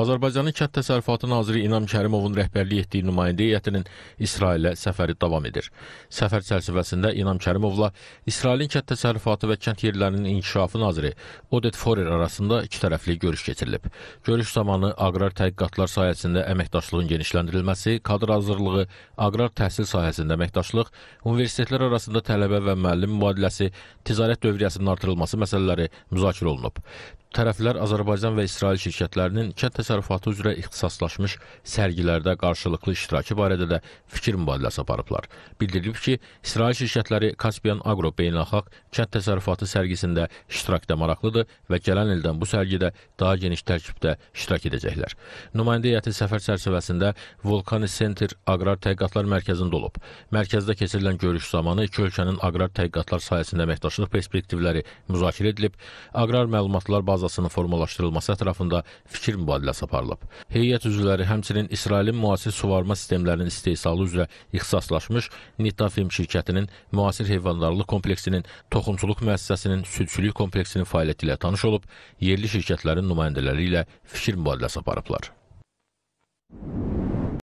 Azərbaycanın Kənd Təsərrüfatı naziri İnam Kərimovun rəhbərlik etdiyi nümayəndə heyətinin İsrailə səfəri davam edir. Səfər çərçivəsində İnam Kərimovla İsrailin Kənd Təsərrüfatı və Kənd Yerlərinin İnkişafı naziri Odet Forer arasında iki tərəfli görüş keçirilib. Görüş zamanı aqrar tədqiqatlar sahəsində əməkdaşlığın genişləndirilməsi, kadr hazırlığı, aqrar təhsil sahəsində əməkdaşlıq, universitetlər arasında tələbə və müəllim mübadiləsi, ticarət dövriyyəsinin artırılması məsələləri müzakirə olunub. Tərəflər Azərbaycan və İsrail şirkətlərinin kənd təsərrüfatı üzrə ixtisaslaşmış sərgilərdə qarşılıqlı iştirakı barədə də fikir mübadiləsi aparıblar. Bildirilib ki, İsrail şirkətləri Kaspian Agro beynəlxalq kənd təsərrüfatı sərgisində iştirakda maraqlıdır və gələn ildən bu sərgidə daha geniş tərkibdə iştirak edəcəklər. Nümayəndə heyəti səfər çərçivəsində Volcani Center Aqrar Tədqiqatlar Mərkəzində olub. Mərkəzdə keçirilən görüş zamanı iki ölkənin aqrar tədqiqatlar sahəsində əməkdaşlıq perspektivləri müzakirə edilib, aqrar məlumatlar bazası bazasının formalaşdırılması ətrafında fikir mübadiləsi aparılıb. Heyət üzvləri həmçinin İsrailin müasir suvarma sistemlərinin istehsalı üzrə ixtisaslaşmış Nitafim şirkətinin müasir heyvandarlıq kompleksinin, toxumçuluq müəssisəsinin, südçülük kompleksinin fəaliyyəti ilə tanış olub, yerli şirkətlərin nümayəndələri ilə fikir mübadiləsi aparıblar.